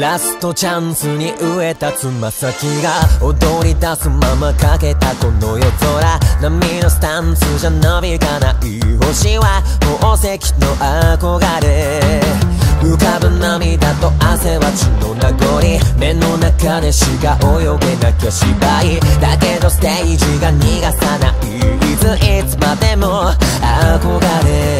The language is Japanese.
ラストチャンスに植えたつま先が踊り出すままかけたこの夜空。波のスタンスじゃ伸びかない星は宝石の憧れ。浮かぶ涙と汗は血の名残目の中でしか泳げなきゃ芝居。だけどステージが逃がさない。いついつまでも憧れ。